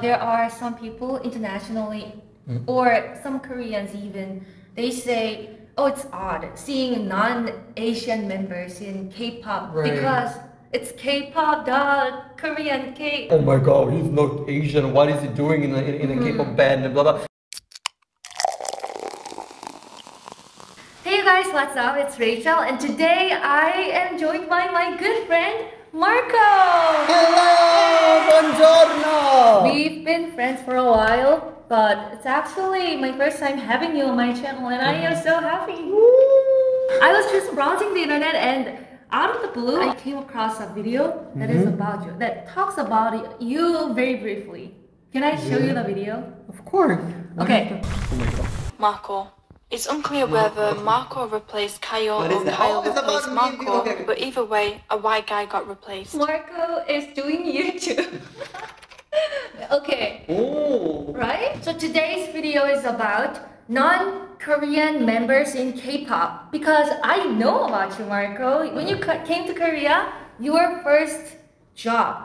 There are some people internationally, hmm. or some Koreans even, they say, oh, it's odd seeing non-Asian members in K-pop Right. because it's K-pop, the Korean K. Oh my god, he's not Asian. What is he doing in a, in, in a mm-hmm. K-pop band and blah blah. Hey guys, what's up? It's Rachel, and today I am joined by my good friend Marco. Hello, buongiorno. We've been friends for a while, but it's actually my first time having you on my channel, and I am so happy. I was just browsing the internet, and out of the blue, I came across a video that is mm-hmm. about you, that talks about you very briefly. Can I show you the video? Of course. Okay. Oh my god. Marco. It's unclear whether Marco replaced Kyle or is that? Kyle Oh, replaced. Marco, Okay, okay. but either way, a white guy got replaced. Marco is doing YouTube. okay. Oh. right? So today's video is about non-Korean members in K-pop because I know about you, Marco. When you came to Korea, your first job,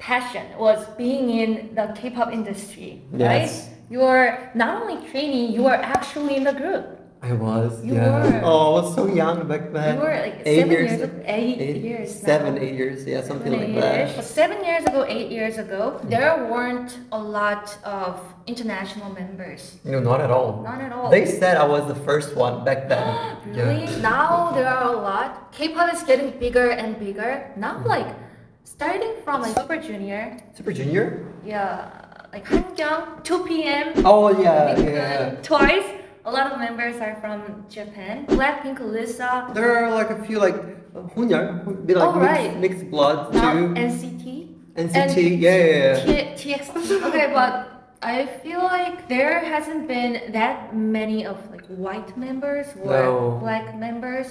passion was being in the K-pop industry, Yes. right? You were not only training, you were actually in the group. I was. You yeah. were. Oh, I was so young back then. You were like eight seven years. years, ag- eight, years now. Seven, eight years. Yeah, something like Seven-ish. that. Seven years ago, eight years ago, there weren't a lot of international members. You know, not at all. Not at all. They said I was the first one back then. Really? Now there are a lot. K-pop is getting bigger and bigger. Now mm. like starting from like Super Junior, Super Junior? yeah, like Hankyung, 2 p.m. Oh yeah, Big yeah. Bang, Twice. A lot of members are from Japan. Blackpink, Lisa. There are like a few like Hunyar, like Oh, mixed, right. mixed blood Now too. NCT. NCT, and yeah, yeah, yeah. T- TXT. Okay, but I feel like there hasn't been that many of like white members or No. black members.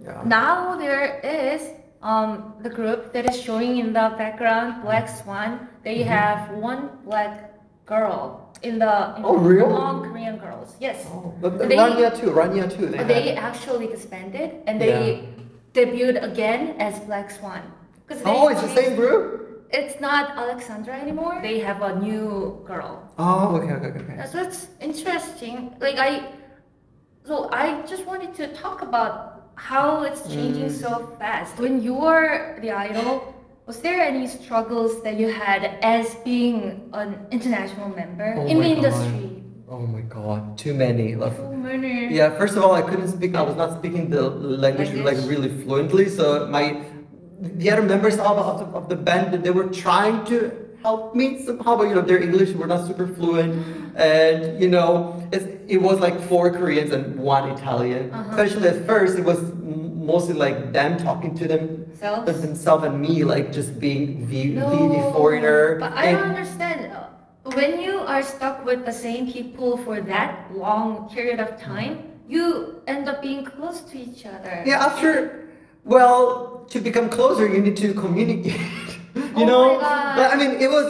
Yeah. Now there is um, the group that is showing in the background, Black Swan. They Mm-hmm. have one black girl in the in Oh, really? Korean girls. Yes. Oh, but but They- Rania too, Rania too. They, They had. actually disbanded and they debuted again as Black Swan. Oh, it's the same group? It's not Alexandra anymore. They have a new girl. Oh, okay, okay, okay. okay. So it's interesting. Like I, so I just wanted to talk about how it's changing Mm. so fast. When you were the idol, was there any struggles that you had as being an international member Oh in the God. industry? Oh my god, too many. Like, So many. yeah, first of all, I couldn't speak. I was not speaking the language like really fluently. So my the other members of, of, the, of the band they were trying to help me somehow, but you know their English were not super fluent, and you know it's, it was like four Koreans and one Italian. Uh-huh. Especially at first, it was mostly like them talking to them Selves? themselves and me like just being the the, No, the foreigner. But I don't understand. When you are stuck with the same people for that long period of time, you end up being close to each other. Yeah, after, well, to become closer, you need to communicate. you Oh know. But, I mean, it was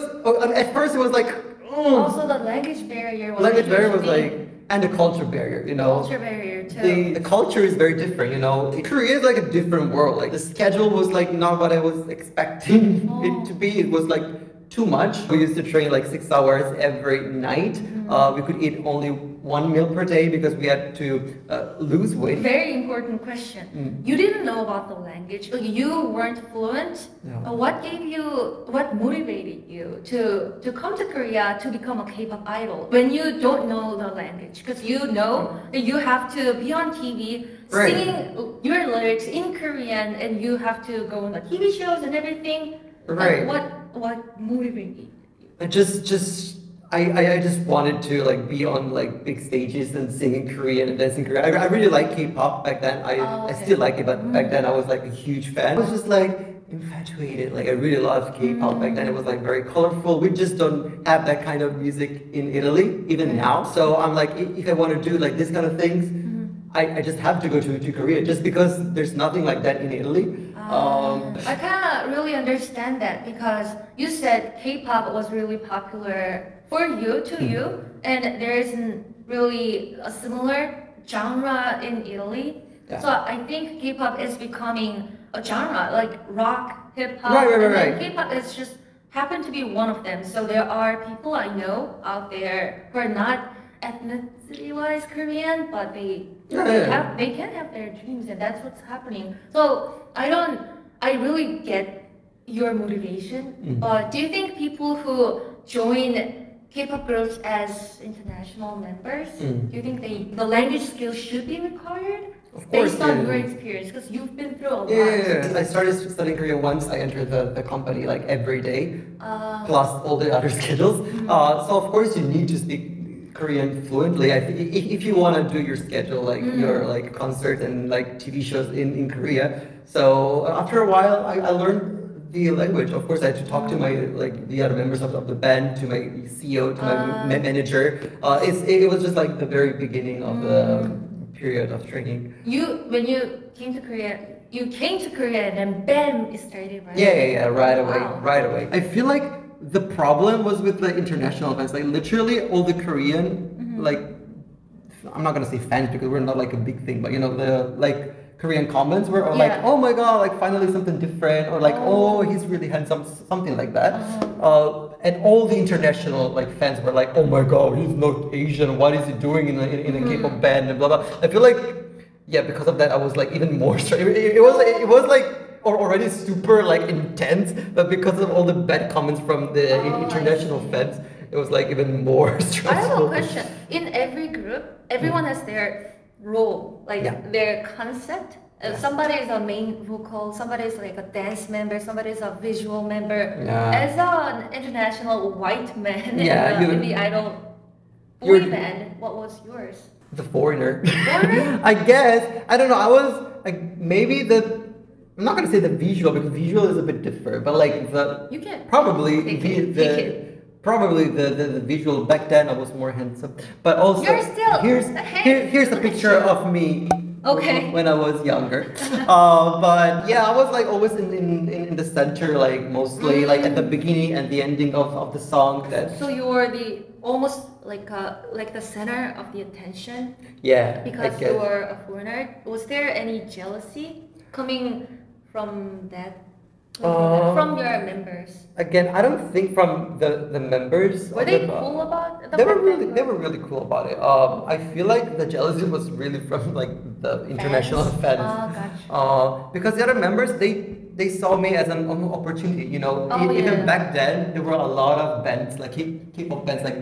at first it was like, mm, Also, the language barrier was language barrier was thing. like, and the culture barrier. You know, culture barrier too. the, the culture is very different. You know, Korea is like a different world. Like the schedule was like not what I was expecting Oh. it to be. It was like too much. We used to train like six hours every night. Mm-hmm. Uh, we could eat only one meal per day because we had to uh, lose weight. Very important question. Mm. You didn't know about the language. You weren't fluent. No. Uh, What gave you? What motivated you to to come to Korea to become a K-pop idol when you don't know the language? Because you know that you have to be on TV Right. singing your lyrics in Korean, and you have to go on the TV shows and everything. Like, Right. what what motivated you? I just just I, I, I just wanted to like be on like big stages and sing in Korean and dance in Korean. I, I really like K-pop back then. I, Oh, I still like it, but back then I was like a huge fan. I was just like infatuated. Like I really loved K-pop back then. It was like very colorful. We just don't have that kind of music in Italy even now. So I'm like, if I want to do like this kind of things, I, I just have to go to, to Korea just because there's nothing like that in Italy. Um, I kind really understand that because you said K-pop was really popular for you, to Hmm. you, and there isn't really a similar genre in Italy. Yeah. So I think K-pop is becoming a genre, like rock, hip hop, Right, right, right, and right. K-pop is just happen to be one of them. So there are people I know out there who are not ethnicity-wise Korean, but they Yeah, they yeah. have they can have their dreams, and that's what's happening. So I don't. I really get your motivation, Mm. but do you think people who join K-pop groups as international members, Mm. do you think they the language skills should be required? Of course, Based on yeah. your experience, because you've been through a lot. Yeah, yeah, yeah. I started studying Korean once I entered the, the company like every day, Uh, plus all the other skills. Uh, so of course you need to speak Korean fluently. I think if, you want to do your schedule, like mm-hmm. your like concert and like TV shows in, in Korea. So uh, after a while, I, I learned the language. Of course, I had to talk to my mm-hmm. like the other members of, of the band, to my CEO, to my ah. ma- manager. Uh, it's, it, was just like the very beginning of the mm. period of training. you when you came to Korea, you came to Korea and then bam, it started right. Yeah, yeah, yeah, right away, Wow. right away. I feel like the problem was with the international fans. Like literally all the Korean, Mm-hmm. like I'm not gonna say fans because we're not like a big thing, but you know the like Korean comments were all like, oh my god, like finally something different, or like, oh, Oh. he's really handsome, something like that. Uh-huh. Uh, and all the international like fans were like, oh my god, he's not Asian. What is he doing in a, in, a Mm-hmm. K-pop band and blah blah. I feel like yeah, because of that, I was like even more. It, it, it was it was like al- already super like intense, but because of all the bad comments from the Oh, international fans, it was like even more stressful. I have a question. In every group, everyone has their role, like Yeah. their concept. Uh, Yeah. Somebody is a main vocal, somebody is like a dance member, somebody is a visual member. Yeah. As an international white man Yeah, in, the, the idol boy band, what was yours? The foreigner. Foreigner? I guess I don't know. I was like maybe the. I'm not gonna say the visual because visual is a bit different, but like the You can probably Pick the, it, the it. probably the, the, the visual back then I was more handsome. But also You're still here's here, here's a picture of me Okay. when I was younger. uh, but yeah, I was like always in, in, in the center, like mostly like at the beginning and the ending of, of the song. That So you were the almost like uh like the center of the attention yeah, because you were a foreigner. Was there any jealousy coming from that? Uh, from your members? Again, I don't think from the the members. Were they the- cool about the They were really, that they were really cool about it. Um, I feel like the jealousy was really from like the international fans. Oh, gotcha. Uh, because the other members, they they saw me as an, opportunity. You know, Oh, E- even yeah. back then, there were a lot of bands like K-pop bands like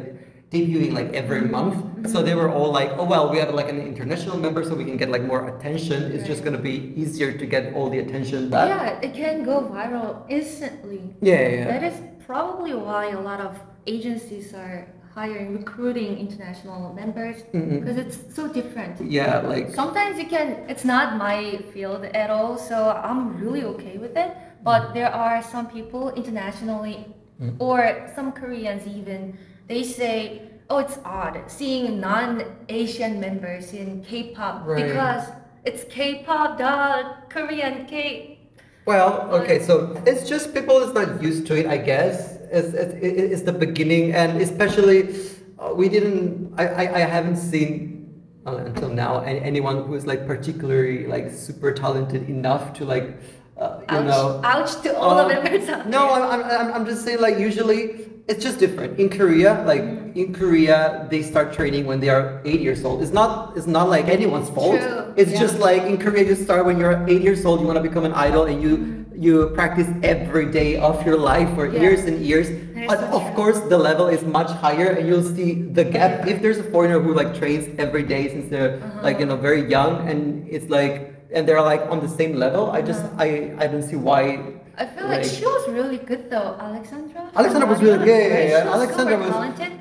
debuting like every Mm-hmm. month. So they were all like, oh well, we have like an international member, so we can get like more attention. It's just gonna be easier to get all the attention back. Yeah, it can go viral instantly. Yeah, yeah. That is probably why a lot of agencies are hiring, recruiting international members mm-hmm. because it's so different. Yeah, like Sometimes you can, it's not my field at all, so I'm really okay with it. But mm-hmm. there are some people internationally, mm-hmm. or some Koreans even, they say, oh, it's odd seeing non Asian members in K pop Right. because it's K pop, the Korean K. Well, okay, so it's just people is not used to it, I guess. It's, it's, it's the beginning, and especially uh, we didn't. I, I, I haven't seen uh, until now any, anyone who is like particularly like super talented enough to like uh, you Ouch, know. ouch to all Uh, the members No. I'm, I'm, I'm- I'm just saying like usually it's just different. In Korea, like in Korea, they start training when they are eight years old. It's not it's not like anyone's fault. True, It's yeah. just like in Korea, you start when you're eight years old. You want to become an idol, and you you practice every day of your life for Yeah. years and years. But of true. course, the level is much higher, and you'll see the gap. If there's a foreigner who like trains every day since they're Uh-huh. like you know very young, and it's like and they're like on the same level, I just Uh-huh. I I don't see why I feel like Like- she was really good though, Alexandra. Alexandra was She really- yeah, yeah, yeah. Was Alexandra super was- talented.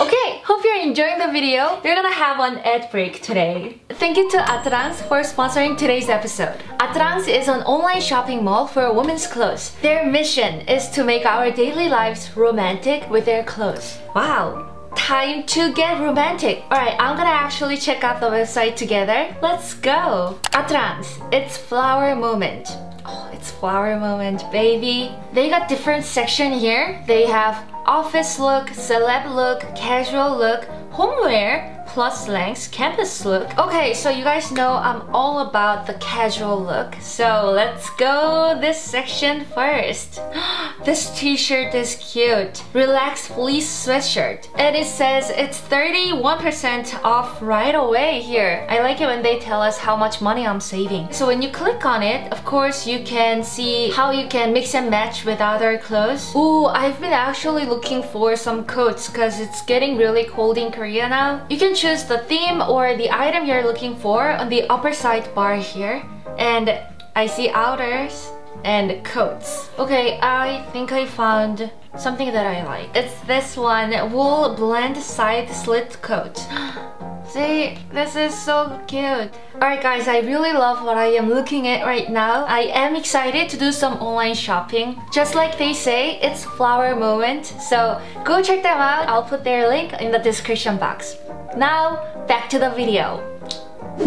Okay, hope you're enjoying the video. We're gonna have an ad break today. Thank you to Attrangs for sponsoring today's episode. Attrangs is an online shopping mall for women's clothes. Their mission is to make our daily lives romantic with their clothes. Wow, time to get romantic. Alright, I'm gonna actually check out the website together. Let's go. Attrangs, it's flower moment. Oh, it's flower moment, baby. They got different section here. They have office look, celeb look, casual look, homeware, plus length campus look. Okay, so you guys know I'm all about the casual look. So let's go this section first. this t-shirt is cute. Relaxed fleece sweatshirt. And it says it's 31% off right away here. I like it when they tell us how much money I'm saving. So when you click on it, of course, you can see how you can mix and match with other clothes. Ooh, I've been actually looking for some coats because it's getting really cold in Korea now. You can choose the theme or the item you're looking for on the upper side bar here. And I see outers and coats. Okay, I think I found something that I like. It's this one, wool blend side slit coat. See, this is so cute. Alright guys, I really love what I am looking at right now. I am excited to do some online shopping. Just like they say, it's flower moment. So go check them out. I'll put their link in the description box. Now, back to the video.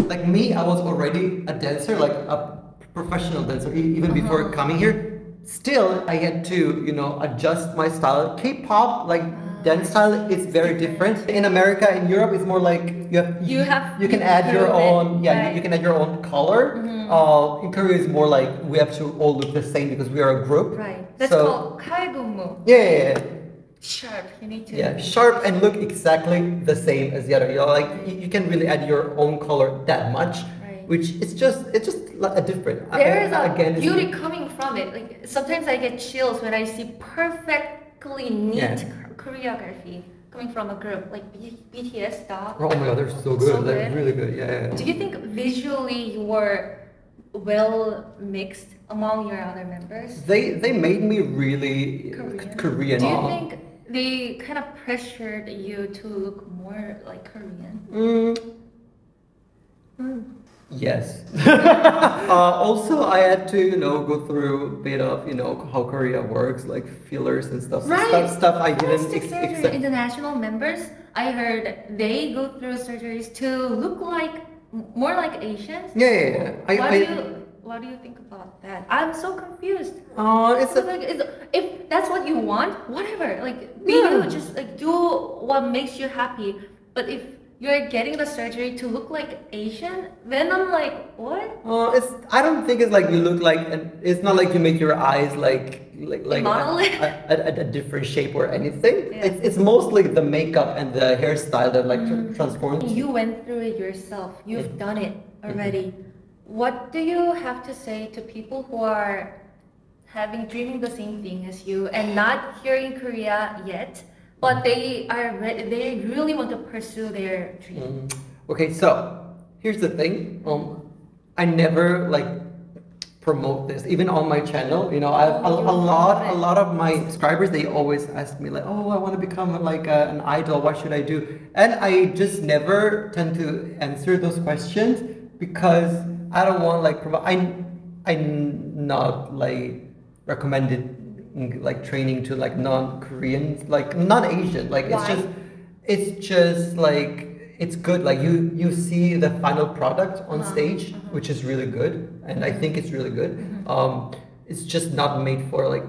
Like me, I was already a dancer, like a professional dancer, even before uh-huh. coming here. Still, I had to, you know, adjust my style. K-pop, like ah. dance style, is very different. In America, in Europe, it's more like you have You have- you can you add your improve it, own, yeah, you, right. you can add your own color. Mm-hmm. Uh, in Korea, it's more like we have to all look the same because we are a group. Right. That's So- called kalgungmu. Yeah, yeah, yeah. Sharp. You need to. Yeah, sharp and look exactly the same as the other. You know, like you, you can really add your own color that much, Right. which it's just it's just like a different. There is uh, a again, beauty coming from it. Like sometimes I get chills when I see perfectly neat Yeah. choreography coming from a group like B- BTS style. Oh my god, they're so good. So they're good. really good. Yeah, yeah. Do you think visually you were well mixed among your other members? They they made me really Korean. Korean. Do you think they kind of pressured you to look more like Korean? Mm. Yes. uh, also, I had to, you know, go through a bit of, you know, how Korea works, like fillers and stuff. Right. Stuff, stuff I didn't Plastic ex- surgery international members, I heard they go through surgeries to look like more like Asians. Yeah, yeah, yeah. I, what I, do you what do you think about that? I'm so confused. Oh, it's a, like, is, if that's what you want, whatever. Like, be Yeah. you. Just like do what makes you happy. But if you're getting the surgery to look like Asian, then I'm like, what? Uh, it's. I don't think it's like you look like. An, it's not like you make your eyes like like like a, a, a, a different shape or anything. Yeah. It's, it's mostly the makeup and the hairstyle that like Mm. transforms. You went through it yourself. You've done it already. What do you have to say to people who are having dreaming the same thing as you and not here in Korea yet, but they are re- they really want to pursue their dream? Mm. Okay, so here's the thing. Um, I never like promote this even on my channel. You know, I a, a lot a lot of my subscribers they always ask me like, oh, I want to become like a, an idol. What should I do? And I just never tend to answer those questions because I don't want like promote. I I'm not like recommended mm, like training to like non-Koreans, like non-Asian. Like it's just it's just like it's good like you you see the final product on Uh-huh, stage uh-huh. which is really good and i think it's really good Mhm. um it's just not made for like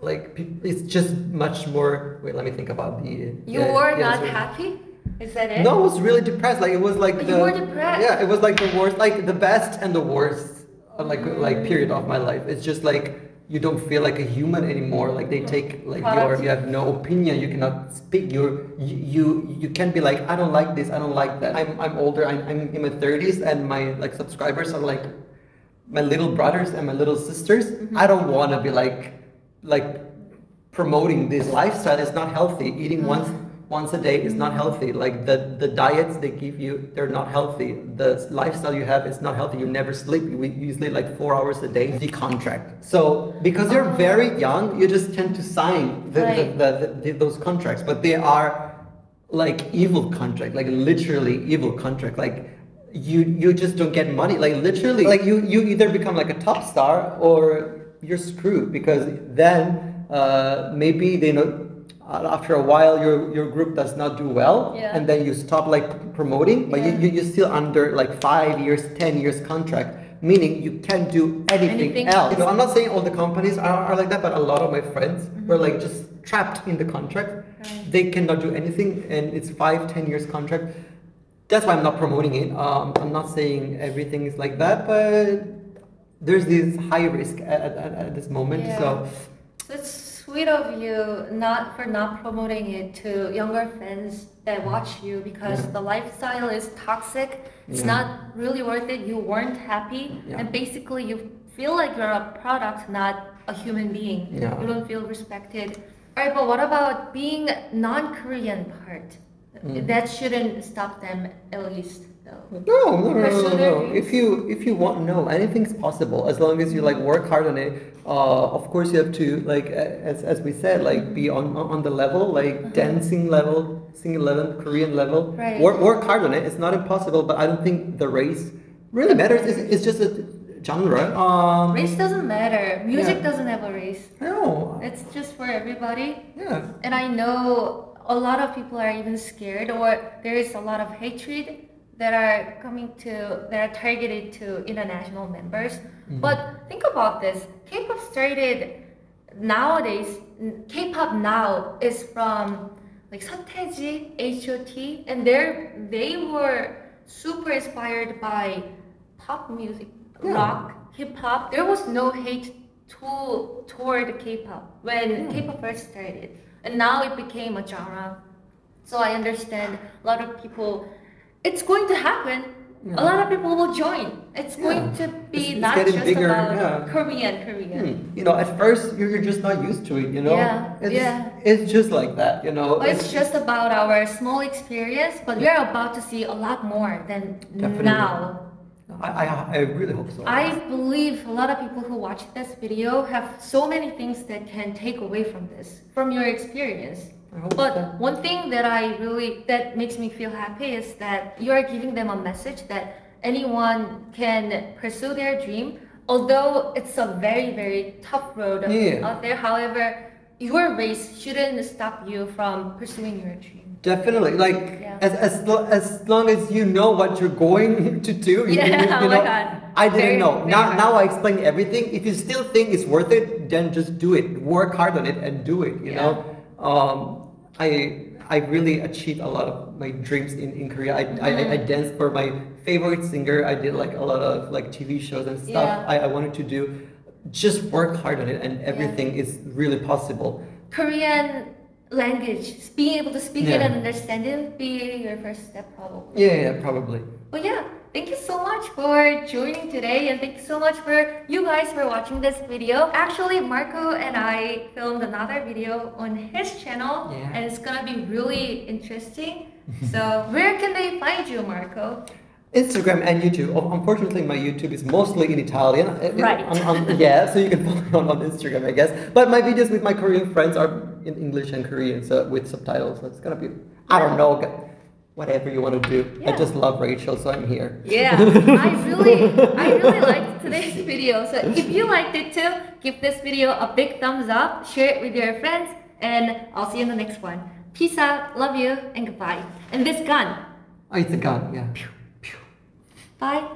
like it's just much more wait let me think about the You the- were the not answer. happy? Is that it? no i was really depressed. Like it was like You the were depressed? yeah it was like the worst like the best and the worst uh, like like period of my life. It's just like you don't feel like a human anymore. Like they take like your you have no opinion. You cannot speak. You're you you, you can't be like i don't like this. I don't like that. I'm, I'm older. I'm, I'm in my 30s and my like subscribers are like my little brothers and my little sisters. Mm-hmm. i don't want to be like like promoting this lifestyle. It's not healthy. Eating Mm-hmm. once once a day is not healthy. Like the the diets they give you they're not healthy. The lifestyle you have is not healthy. You never sleep. You usually like four hours a day. The contract so because you're Oh. very young you just tend to sign the, Right. the, the, those contracts. But they are like evil contract. Like literally evil contract. Like you you just don't get money. Like literally like you you either become like a top star or you're screwed because then uh, maybe they know after a while your your group does not do well Yeah. and then you stop like promoting but Yeah. you, you you're still under like five years ten years contract meaning you can't do anything, Anything else you know, i'm not saying all the companies are, are like that but a lot of my friends were like just trapped in the contract Right. they cannot do anything, and it's five, ten years contract. That's why I'm not promoting it. Um, I'm not saying everything is like that, but there's this high risk at, at, at this moment. Yeah. So it's sweet of you not for not promoting it to younger fans that watch you because Yeah. the lifestyle is toxic. It's Yeah. not really worth it. You weren't happy, Yeah. and basically you feel like you're a product, not a human being. You don't feel respected. All right, but what about being non-Korean part? Mm. That shouldn't stop them at least. No, no, no, no, no, no. If you if you want, no, anything's possible as long as you like work hard on it. Uh, of course, you have to like as as we said, like be on on the level, like dancing level, singing level, Korean level. Right. Work work hard on it. It's not impossible, but I don't think the race really matters. It's, it's just a genre. Um, Race doesn't matter. Music Yeah. doesn't have a race. no. It's just for everybody. Yeah. And I know a lot of people are even scared, or there is a lot of hatred that are coming to that are targeted to international members. Mm-hmm. But think about this: K-pop started nowadays. K-pop now is from like Seo Taiji, H.O.T. and they they were super inspired by pop music, Yeah. rock, hip hop. There was no hate to toward K-pop when K-pop first started, and now it became a genre. So I understand a lot of people. It's going to happen. Yeah. A lot of people will join. It's going Yeah. to be It's- it's not just bigger, about yeah. Korean, Korean. Hmm. You know, at first you're, just not used to it. You know. Yeah, It's, yeah. It's just like that. You know. But it's just about our small experience, but we are about to see a lot more than Definitely. now. I, I I really hope so. I believe a lot of people who watch this video have so many things that can take away from this, from your experience. But so. one thing that I really that makes me feel happy is that you are giving them a message that anyone can pursue their dream. Although it's a very very tough road Yeah. out there, however, your race shouldn't stop you from pursuing your dream. Definitely, like Yeah. as as lo- as long as you know what you're going to do. You, Yeah, you, you oh my know, God. I didn't Very- know. very now hard. now I explain everything. If you still think it's worth it, then just do it. Work hard on it and do it. You Yeah. know, um, I I really achieved a lot of my dreams in, in Korea. I, I, I, I Mm-hmm. danced for my favorite singer. I did like a lot of like TV shows and stuff. Yeah. I, I wanted to do. Just work hard on it, and everything is really possible. Korean language, being able to speak it and understand it, be your first step probably. Yeah, yeah, probably. But yeah, thank you so much for joining today and thank you so much for you guys for watching this video. Actually, Marco and I filmed another video on his channel Yeah. and it's gonna be really interesting. so where can they find you, Marco? Instagram and YouTube. Unfortunately, my YouTube is mostly in Italian. Uh, it- Right. on- on- yeah, so you can follow me on, on Instagram, I guess. But my videos with my Korean friends are in English and Korean, so with subtitles. So it's gonna be, I don't know, whatever you want to do. I just love Rachel, so I'm here. Yeah, I really, I really liked today's video. So if you liked it too, give this video a big thumbs up, share it with your friends, and I'll see you in the next one. Peace out, love you, and goodbye. And this gun, Oh, it's a gun, yeah. bye.